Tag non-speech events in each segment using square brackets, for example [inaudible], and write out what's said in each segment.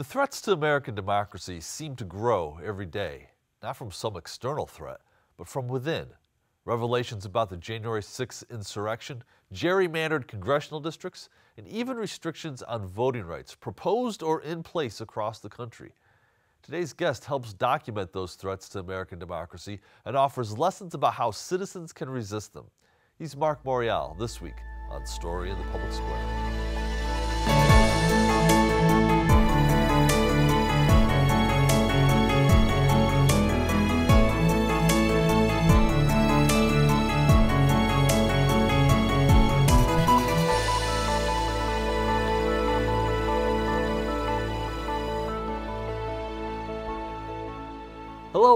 The threats to American democracy seem to grow every day, not from some external threat, but from within. Revelations about the January 6th insurrection, gerrymandered congressional districts, and even restrictions on voting rights proposed or in place across the country. Today's guest helps document those threats to American democracy and offers lessons about how citizens can resist them. He's Marc Morial this week on Story in the Public Square.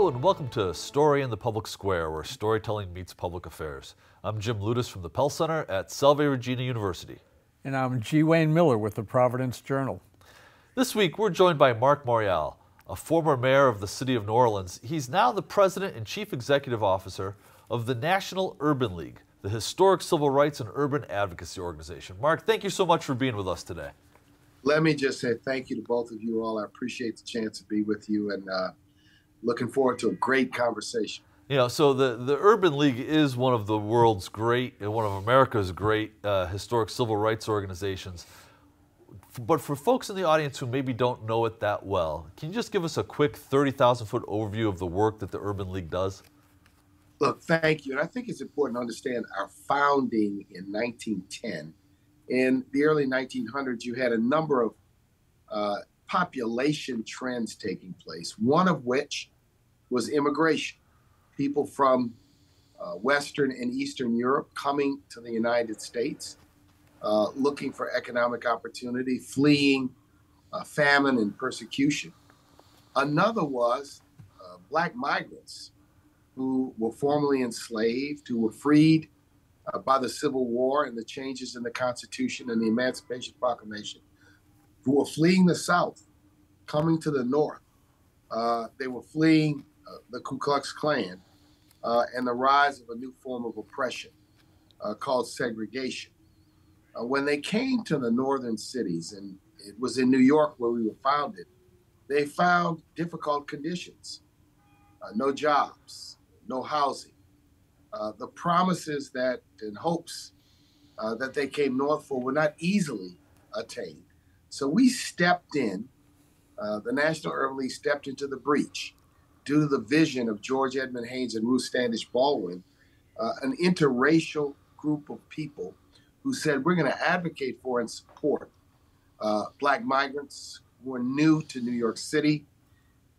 Hello and welcome to Story in the Public Square, where storytelling meets public affairs. I'm Jim Ludes from the Pell Center at Salve Regina University. And I'm G. Wayne Miller with the Providence Journal. This week we're joined by Marc Morial, a former mayor of the city of New Orleans. He's now the president and chief executive officer of the National Urban League, the historic civil rights and urban advocacy organization. Marc, thank you so much for being with us today. Let me just say thank you to both of you all. I appreciate the chance to be with you and uh, looking forward to a great conversation. You know, so the, the Urban League is one of the world's great and one of America's great uh, historic civil rights organizations. But for folks in the audience who maybe don't know it that well, can you just give us a quick 30,000 foot overview of the work that the Urban League does? Look, thank you. And I think it's important to understand our founding in 1910. In the early 1900s, you had a number of uh, population trends taking place, one of which was immigration. People from uh, Western and Eastern Europe coming to the United States, uh, looking for economic opportunity, fleeing uh, famine and persecution. Another was uh, black migrants who were formerly enslaved, who were freed uh, by the Civil War and the changes in the Constitution and the Emancipation Proclamation, who were fleeing the South, coming to the North. Uh, they were fleeing uh, the Ku Klux Klan uh, and the rise of a new form of oppression uh, called segregation. when they came to the northern cities, and it was in New York where we were founded, they found difficult conditions no jobs, no housing. Uh, the promises that and hopes uh, that they came north for were not easily attained. So we stepped in, uh, the National Urban League stepped into the breach due to the vision of George Edmund Haynes and Ruth Standish Baldwin, uh, an interracial group of people who said, we're going to advocate for and support uh, Black migrants who are new to New York City,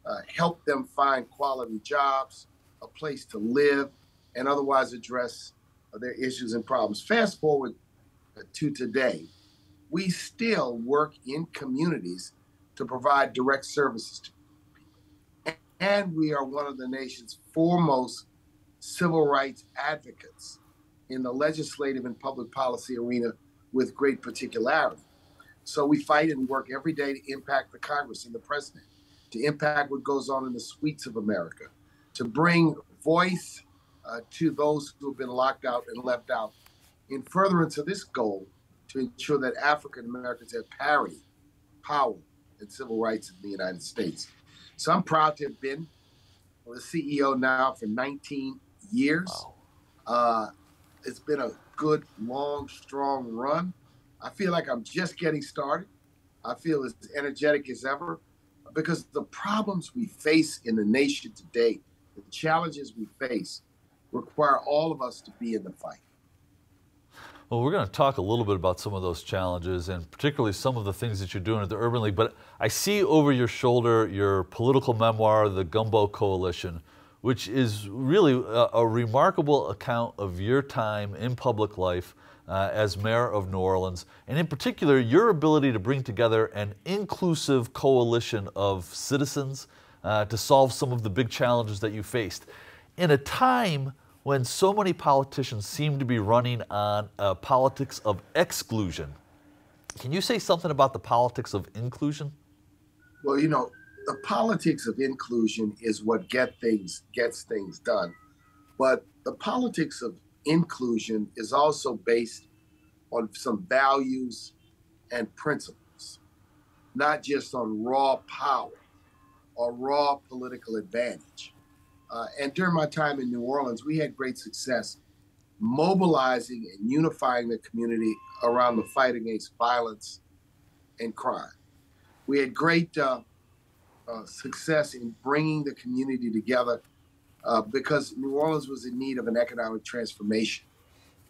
uh, help them find quality jobs, a place to live, and otherwise address their issues and problems. Fast forward to today, we still work in communities to provide direct services to and we are one of the nation's foremost civil rights advocates in the legislative and public policy arena with great particularity. So we fight and work every day to impact the Congress and the president, to impact what goes on in the suites of America, to bring voice uh, to those who have been locked out and left out in furtherance of this goal to ensure that African Americans have parity, power, and civil rights in the United States. So I'm proud to have been the CEO now for 19 years. Wow. Uh, it's been a good, long, strong run. I feel like I'm just getting started. I feel as energetic as ever because the problems we face in the nation today, the challenges we face, require all of us to be in the fight. Well, we're going to talk a little bit about some of those challenges and particularly some of the things that you're doing at the Urban League. But I see over your shoulder your political memoir, The Gumbo Coalition, which is really a, a remarkable account of your time in public life uh, as mayor of New Orleans, and in particular, your ability to bring together an inclusive coalition of citizens uh, to solve some of the big challenges that you faced. In a time when so many politicians seem to be running on uh, politics of exclusion. Can you say something about the politics of inclusion? Well, you know, the politics of inclusion is what get things gets things done. But the politics of inclusion is also based on some values and principles. not just on raw power or raw political advantage. Uh, and during my time in New Orleans, we had great success mobilizing and unifying the community around the fight against violence and crime. We had great uh, uh, success in bringing the community together uh, because New Orleans was in need of an economic transformation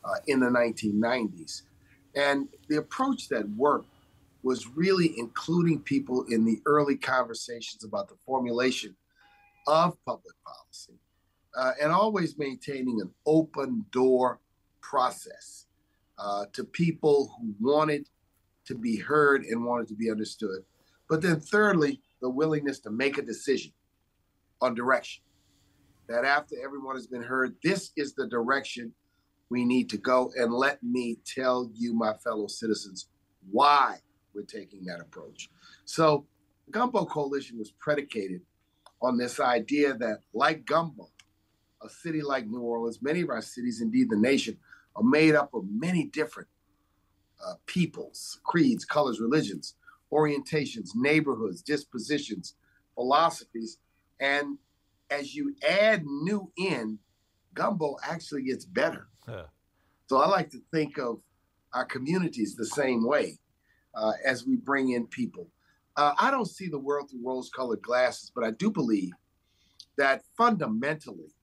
uh, in the 1990s. And the approach that worked was really including people in the early conversations about the formulation of public policy uh, and always maintaining an open door process uh, to people who wanted to be heard and wanted to be understood. But then, thirdly, the willingness to make a decision on direction. That after everyone has been heard, this is the direction we need to go. And let me tell you, my fellow citizens, why we're taking that approach. So, the Gumbo Coalition was predicated on this idea that, like Gumbo, a city like New Orleans, many of our cities, indeed the nation, are made up of many different uh, peoples, creeds, colors, religions, orientations, neighborhoods, dispositions, philosophies. And as you add new in, gumbo actually gets better. Yeah. So I like to think of our communities the same way uh, as we bring in people. Uh, I don't see the world through rose colored glasses, but I do believe that fundamentally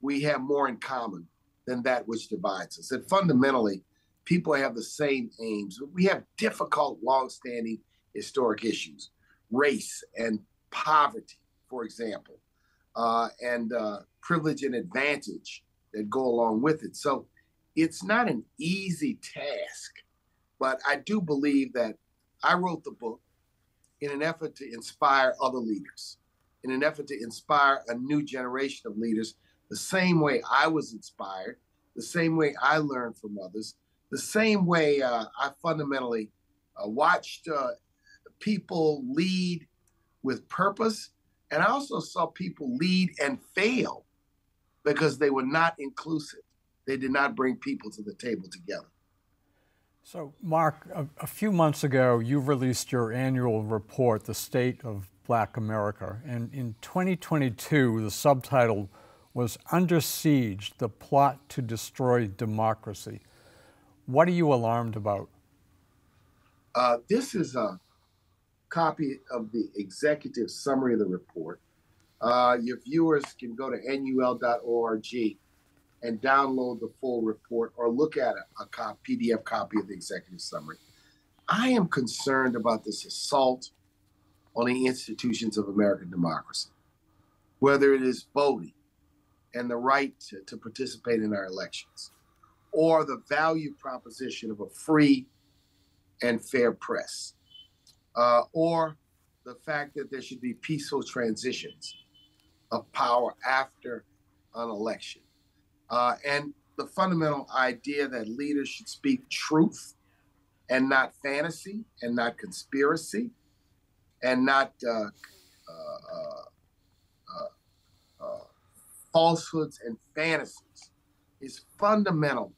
we have more in common than that which divides us. That fundamentally, people have the same aims. We have difficult, long-standing historic issues, race and poverty, for example, uh, and uh, privilege and advantage that go along with it. So it's not an easy task, but I do believe that I wrote the book in an effort to inspire other leaders, in an effort to inspire a new generation of leaders the same way I was inspired, the same way I learned from others, the same way uh, I fundamentally uh, watched uh, people lead with purpose. And I also saw people lead and fail because they were not inclusive. They did not bring people to the table together. So, Marc, a, a, few months ago, you released your annual report, The State of Black America. And in 2022, the subtitle was Under Siege The Plot to Destroy Democracy. What are you alarmed about? Uh, this is a copy of the executive summary of the report. Uh, your viewers can go to nul.org and download the full report or look at a, a cop, PDF copy of the executive summary. I am concerned about this assault on the institutions of American democracy, whether it is voting, and the right to, to participate in our elections, or the value proposition of a free and fair press, uh, or the fact that there should be peaceful transitions of power after an election, uh, and the fundamental idea that leaders should speak truth and not fantasy and not conspiracy and not uh, uh, uh falsehoods and fantasies is fundamental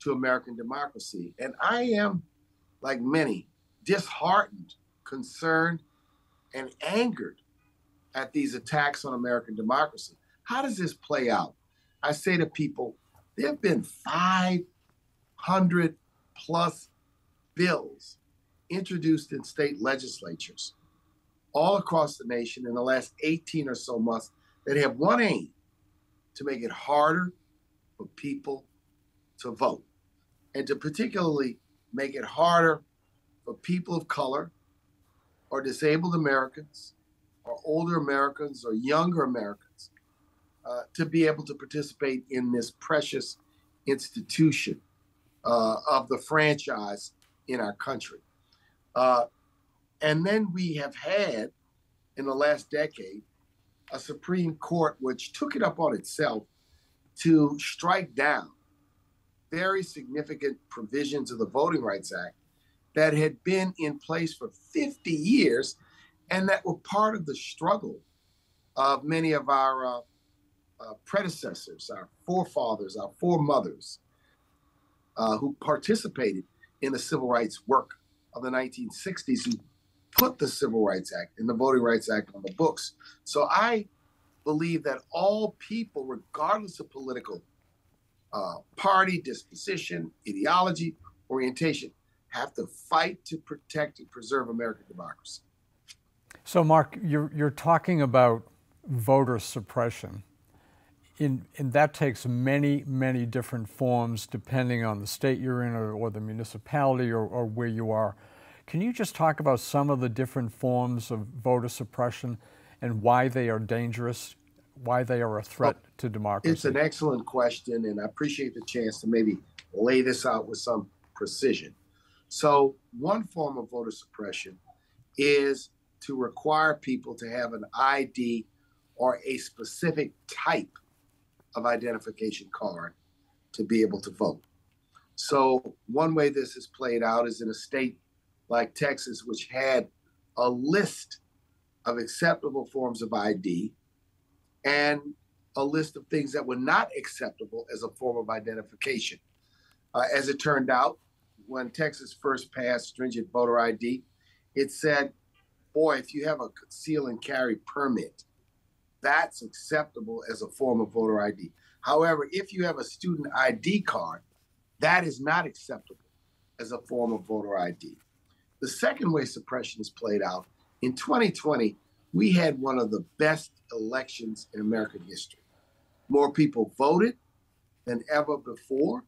to American democracy. And I am, like many, disheartened, concerned, and angered at these attacks on American democracy. How does this play out? I say to people, there have been 500 plus bills introduced in state legislatures all across the nation in the last 18 or so months that have one aim to make it harder for people to vote and to particularly make it harder for people of color or disabled Americans or older Americans or younger Americans uh, to be able to participate in this precious institution uh, of the franchise in our country. Uh, and then we have had in the last decade a Supreme Court which took it up on itself to strike down very significant provisions of the Voting Rights Act that had been in place for 50 years and that were part of the struggle of many of our uh, uh, predecessors, our forefathers, our foremothers, uh, who participated in the civil rights work of the 1960s, who put the Civil Rights Act and the Voting Rights Act on the books. So I believe that all people, regardless of political uh, party, disposition, ideology, orientation, have to fight to protect and preserve American democracy. So, Marc, you're, you're talking about voter suppression. In, and that takes many, many different forms depending on the state you're in or, or the municipality or, or, where you are. Can you just talk about some of the different forms of voter suppression and why they are dangerous, why they are a threat well, to democracy? It's an excellent question, and I appreciate the chance to maybe lay this out with some precision. So, one form of voter suppression is to require people to have an ID or a specific type of identification card to be able to vote. So, one way this is played out is in a state like Texas, which had a list of acceptable forms of ID and a list of things that were not acceptable as a form of identification. Uh, as it turned out, when Texas first passed stringent voter ID, it said, boy, if you have a conceal and carry permit, that's acceptable as a form of voter ID. However, if you have a student ID card, that is not acceptable as a form of voter ID. The second way suppression is played out in 2020, we had one of the best elections in American history. More people voted than ever before.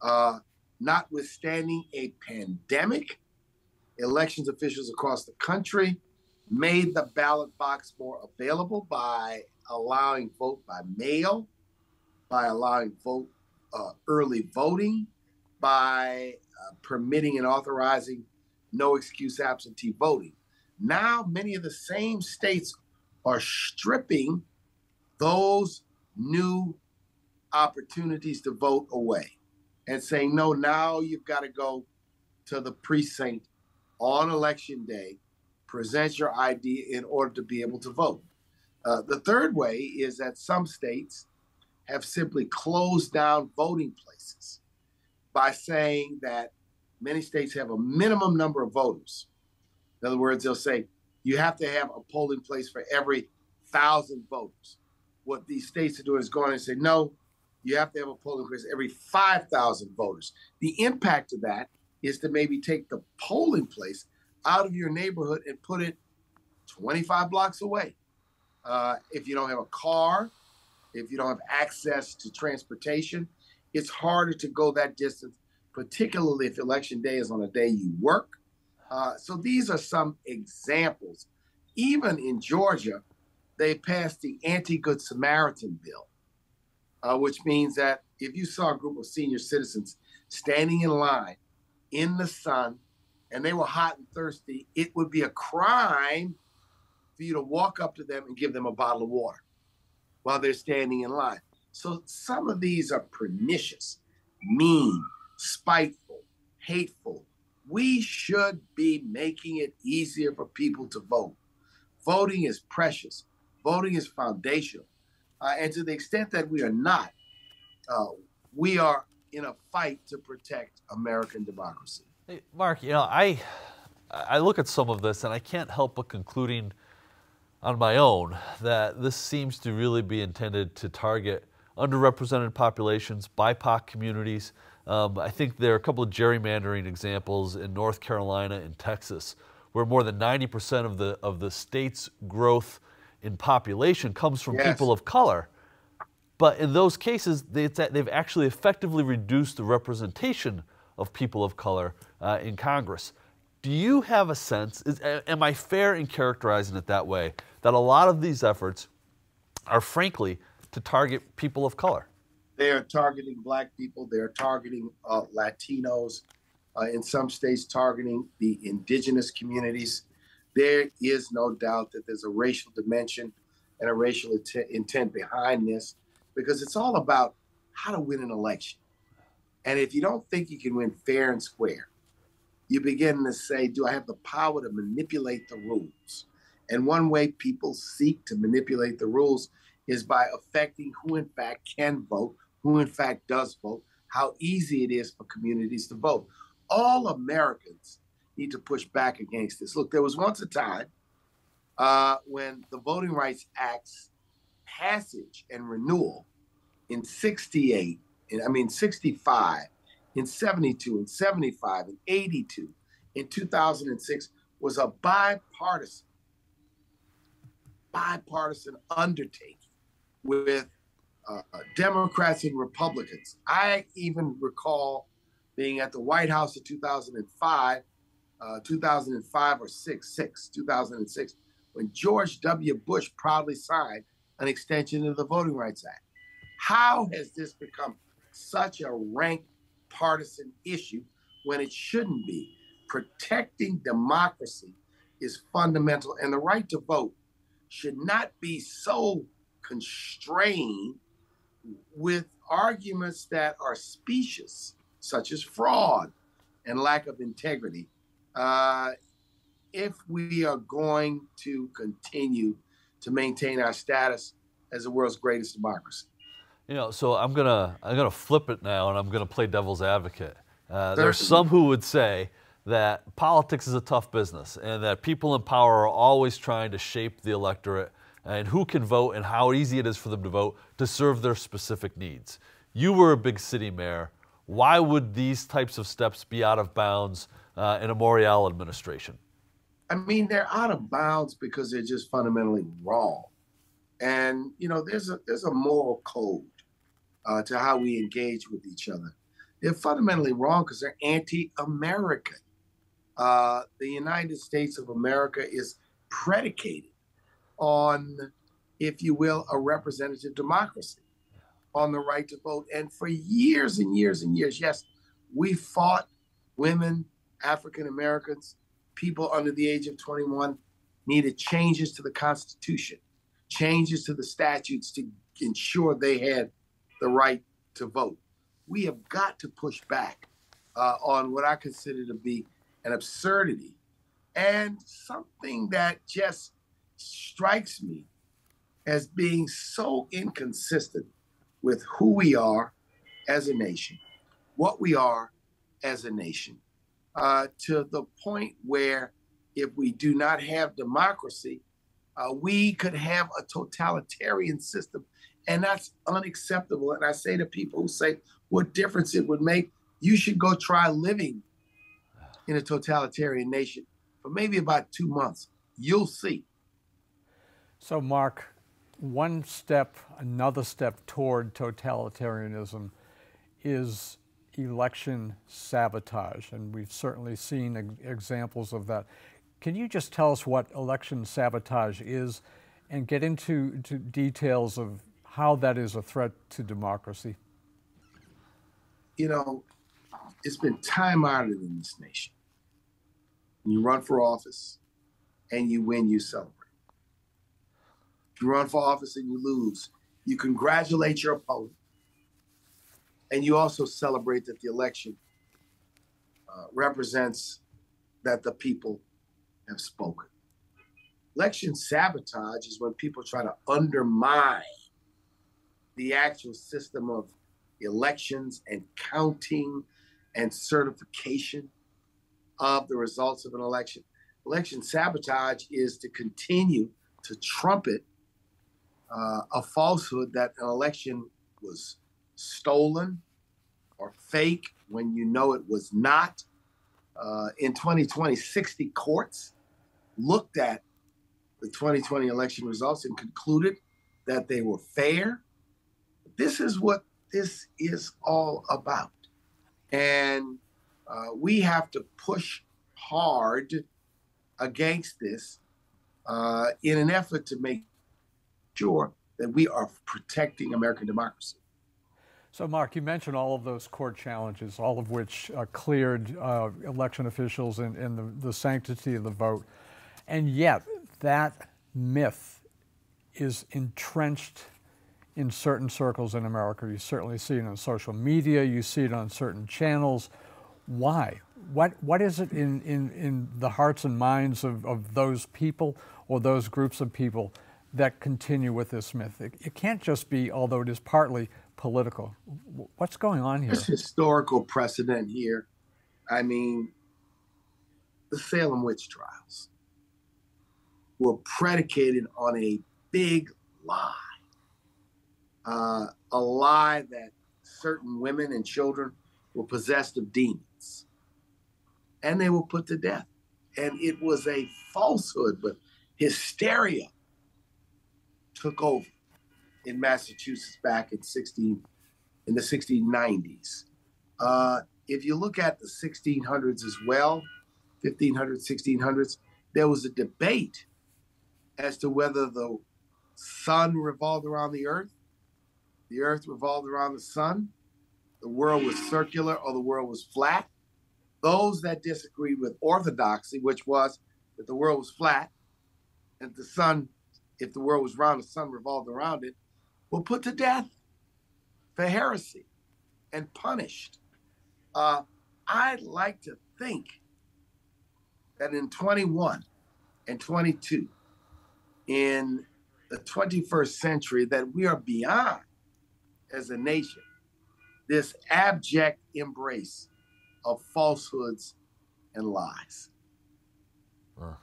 Uh, notwithstanding a pandemic, elections officials across the country made the ballot box more available by allowing vote by mail, by allowing vote uh, early voting, by uh, permitting and authorizing no excuse absentee voting. Now, many of the same states are stripping those new opportunities to vote away and saying, no, now you've got to go to the precinct on election day, present your ID in order to be able to vote. Uh, the third way is that some states have simply closed down voting places by saying that many states have a minimum number of voters. In other words, they'll say you have to have a polling place for every thousand voters. What these states are doing is going and say, no, you have to have a polling place every 5,000 voters. The impact of that is to maybe take the polling place out of your neighborhood and put it 25 blocks away. Uh, if you don't have a car, if you don't have access to transportation, it's harder to go that distance, particularly if election day is on a day you work. Uh, so these are some examples. Even in Georgia, they passed the Anti Good Samaritan bill uh, which means that if you saw a group of senior citizens standing in line in the sun and they were hot and thirsty, it would be a crime for you to walk up to them and give them a bottle of water while they're standing in line. So some of these are pernicious, mean, spiteful, hateful. We should be making it easier for people to vote. Voting is precious. Voting is foundational. Uh, and to the extent that we are not, uh, we are in a fight to protect American democracy. Hey, Marc, you know, I I look at some of this and I can't help but concluding on my own that this seems to really be intended to target underrepresented populations, BIPOC communities. Um, I think there are a couple of gerrymandering examples in North Carolina and Texas, where more than 90% of the of the state's growth in population comes from yes. people of color. But in those cases, they've actually effectively reduced the representation of people of color uh, in Congress. Do you have a sense, is, am I fair in characterizing it that way, that a lot of these efforts are frankly to target people of color? They are targeting black people, they're targeting uh, Latinos, uh, in some states, targeting the indigenous communities there is no doubt that there's a racial dimension and a racial intent behind this because it's all about how to win an election. And if you don't think you can win fair and square, you begin to say, Do I have the power to manipulate the rules? And one way people seek to manipulate the rules is by affecting who, in fact, can vote, who, in fact, does vote, how easy it is for communities to vote. All Americans need to push back against this. Look, there was once a time uh, when the Voting Rights Act's passage and renewal in 68, in, I mean 65, in 72, in 75, in 82, in 2006 was a bipartisan, bipartisan undertaking with uh, Democrats and Republicans. I even recall being at the White House in 2005, uh, 2005 or 6, 6, 2006, when George W. Bush proudly signed an extension of the Voting Rights Act. How has this become such a rank partisan issue when it shouldn't be? Protecting democracy is fundamental, and the right to vote should not be so constrained with arguments that are specious, such as fraud and lack of integrity, uh, if we are going to continue to maintain our status as the world's greatest democracy. You know, so I'm gonna I'm gonna flip it now, and I'm gonna play devil's advocate. Uh, there's some who would say that politics is a tough business, and that people in power are always trying to shape the electorate and who can vote and how easy it is for them to vote to serve their specific needs. You were a big city mayor. Why would these types of steps be out of bounds uh, in a Morial administration? I mean, they're out of bounds because they're just fundamentally wrong. And you know, there's a there's a moral code uh, to how we engage with each other. They're fundamentally wrong because they're anti-American. Uh, the United States of America is predicated on, if you will, a representative democracy, on the right to vote. And for years and years and years, yes, we fought women, African Americans, people under the age of 21 needed changes to the Constitution, changes to the statutes to ensure they had the right to vote. We have got to push back uh, on what I consider to be an absurdity and something that just strikes me as being so inconsistent with who we are as a nation, what we are as a nation, uh, to the point where if we do not have democracy, uh, we could have a totalitarian system. And that's unacceptable. And I say to people who say what difference it would make, you should go try living in a totalitarian nation for maybe about two months. You'll see. So, Marc, one step, another step toward totalitarianism is election sabotage, and we've certainly seen examples of that. Can you just tell us what election sabotage is and get into details of how that is a threat to democracy? You know, it's been time honored in this nation. You run for office and you win, you celebrate. You run for office and you lose, you congratulate your opponent. And you also celebrate that the election uh, represents that the people have spoken. Election sabotage is when people try to undermine the actual system of elections and counting and certification of the results of an election. Election sabotage is to continue to trumpet uh, a falsehood that an election was stolen or fake when you know it was not. Uh, in 2020, 60 courts looked at the 2020 election results and concluded that they were fair. This is what this is all about. And uh, we have to push hard against this uh, in an effort to make sure that we are protecting American democracy. So, Marc, you mentioned all of those court challenges, all of which uh, cleared uh, election officials and, the, the, sanctity of the vote. And yet, that myth is entrenched in certain circles in America. You certainly see it on social media, you see it on certain channels. Why? What, what is it in, in, in the hearts and minds of, of those people or those groups of people that continue with this myth. It, it, can't just be, although it is partly political. What's going on here? There's historical precedent here. I mean, the Salem witch trials were predicated on a big lie. Uh, a lie that certain women and children were possessed of demons and they were put to death. And it was a falsehood, but hysteria took over in Massachusetts back in 16 in the 1690s. Uh, if you look at the 1600s as well, 1500s, 1600s, there was a debate as to whether the sun revolved around the earth, the earth revolved around the sun, the world was circular or the world was flat. Those that disagreed with orthodoxy, which was that the world was flat and the sun, if the world was round, the sun revolved around it, were put to death for heresy and punished. Uh, I'd like to think that in 21 and 22, in the 21st century, that we are beyond, as a nation, this abject embrace of falsehoods and lies. Uh,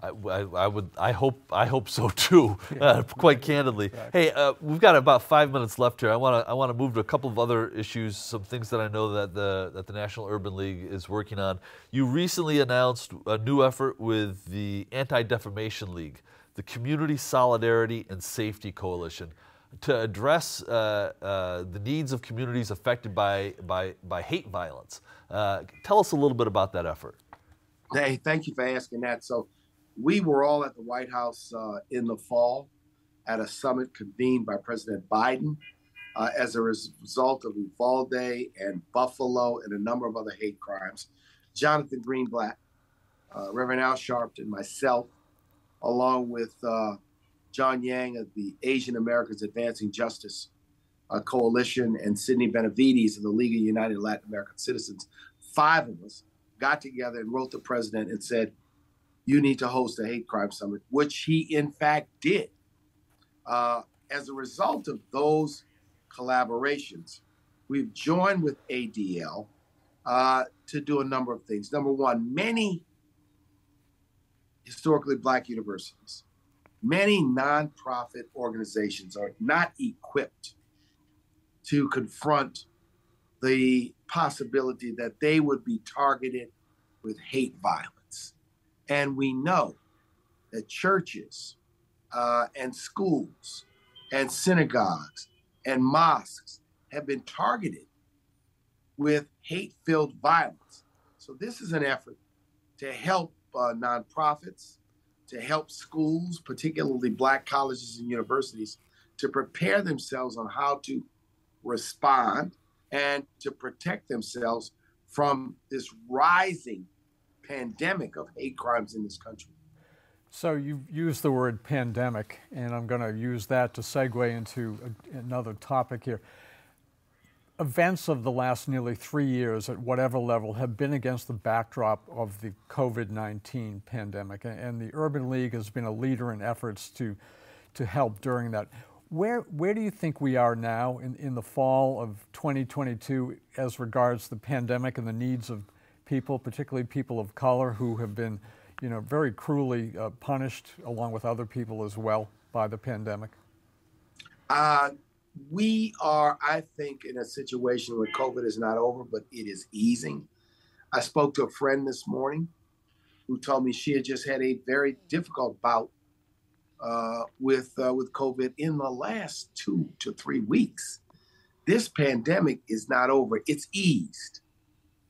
I, I, I, would I hope I hope so too. [laughs] Uh, quite candidly. Hey, uh, we've got about five minutes left here. I want to I want to move to a couple of other issues, some things that I know that the that the National Urban League is working on. You recently announced a new effort with the Anti Defamation League, the Community Solidarity and Safety Coalition to address uh, uh, the needs of communities affected by, by, by hate violence. Uh, tell us a little bit about that effort. Hey, thank you for asking that. So, we were all at the White House uh, in the fall at a summit convened by President Biden uh, as a result of Uvalde and Buffalo and a number of other hate crimes. Jonathan Greenblatt, uh, Reverend Al Sharpton, myself, along with John Yang of the Asian Americans Advancing Justice uh, Coalition and Sindy Benavides of the League of United Latin American Citizens, five of us got together and wrote the president and said, You need to host a hate crime summit, which he in fact did. Uh, as a result of those collaborations, we've joined with ADL uh, to do a number of things. Number one, many historically black universities many nonprofit organizations are not equipped to confront the possibility that they would be targeted with hate violence. And we know that churches uh, and schools and synagogues and mosques have been targeted with hate filled violence. So, this is an effort to help uh, nonprofits, to help schools, particularly black colleges and universities, to prepare themselves on how to respond and to protect themselves from this rising pandemic of hate crimes in this country. So you've used the word pandemic, and I'm going to use that to segue into a, another topic here events of the last nearly three years at whatever level have been against the backdrop of the COVID 19 pandemic. And the Urban League has been a leader in efforts to, to help during that. Where, where do you think we are now in, in the fall of 2022 as regards the pandemic and the needs of people, particularly people of color who have been you know, very cruelly uh, punished, along with other people as well, by the pandemic? Uh, we are, I think, in a situation where COVID is not over, but it is easing. I spoke to a friend this morning who told me she had just had a very difficult bout uh, with uh, with COVID in the last two to three weeks. This pandemic is not over; it's eased.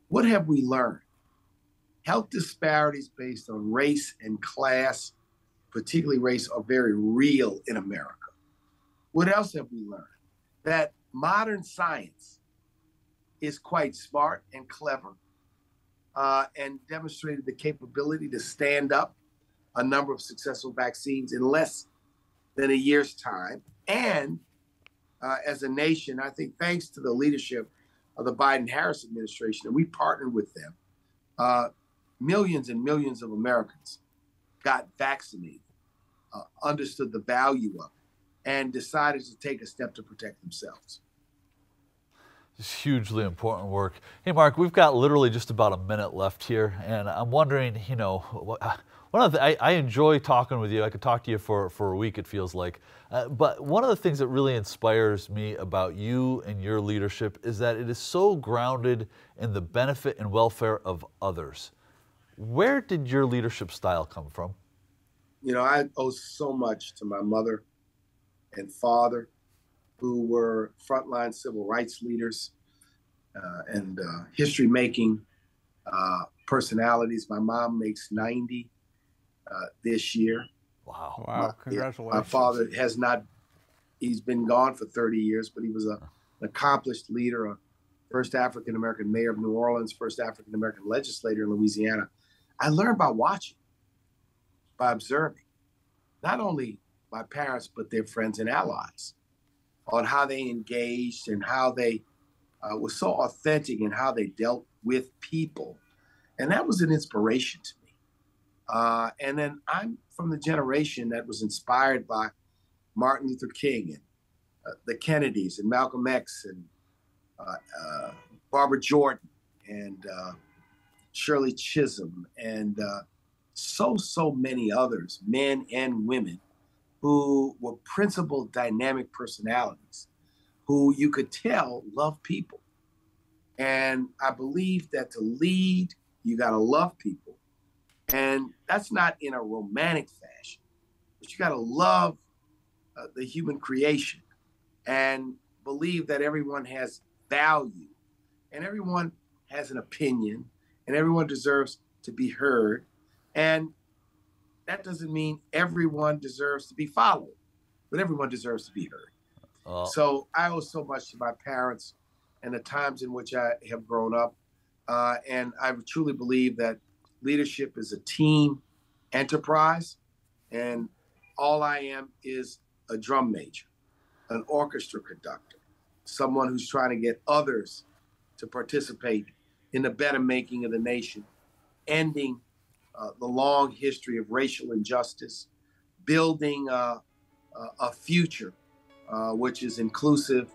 What have we learned? Health disparities based on race and class, particularly race, are very real in America. What else have we learned? That modern science is quite smart and clever uh, and demonstrated the capability to stand up a number of successful vaccines in less than a year's time. And uh, as a nation, I think thanks to the leadership of the Biden Harris administration, and we partnered with them, uh, millions and millions of Americans got vaccinated, uh, understood the value of it and decided to take a step to protect themselves. It's hugely important work. Hey, Marc, we've got literally just about a minute left here, and I'm wondering, you know, one of the, I, I enjoy talking with you. I could talk to you for, for a week, it feels like. Uh, but one of the things that really inspires me about you and your leadership is that it is so grounded in the benefit and welfare of others. Where did your leadership style come from? You know, I owe so much to my mother and father who were frontline civil rights leaders uh, and uh, history making uh, personalities. My mom makes 90 uh, this year. Wow. Wow. My, Congratulations. My father has not, he's been gone for 30 years, but he was a, an accomplished leader, a first African American mayor of New Orleans, first African American legislator in Louisiana. I learned by watching, by observing, not only my parents, but their friends and allies on how they engaged and how they uh, was so authentic in how they dealt with people. And that was an inspiration to me. Uh, and then I'm from the generation that was inspired by Martin Luther King and uh, the Kennedys and Malcolm X and uh, uh, Barbara Jordan and uh, Shirley Chisholm and so, so many others, men and women who were principled, dynamic personalities who you could tell love people. And I believe that to lead, you got to love people. And that's not in a romantic fashion, but you got to love uh, the human creation and believe that everyone has value and everyone has an opinion and everyone deserves to be heard. And that doesn't mean everyone deserves to be followed, but everyone deserves to be heard. Oh. So I owe so much to my parents and the times in which I have grown up. Uh, and I truly believe that leadership is a team enterprise. And all I am is a drum major, an orchestra conductor, someone who's trying to get others to participate in the better making of the nation, ending uh, the long history of racial injustice, building uh, a future uh, which is inclusive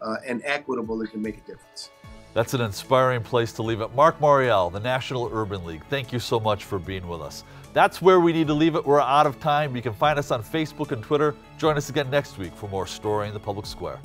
uh, and equitable that can make a difference. That's an inspiring place to leave it. Marc Morial, the National Urban League, thank you so much for being with us. That's where we need to leave it. We're out of time. You can find us on Facebook and Twitter. Join us again next week for more Story in the Public Square.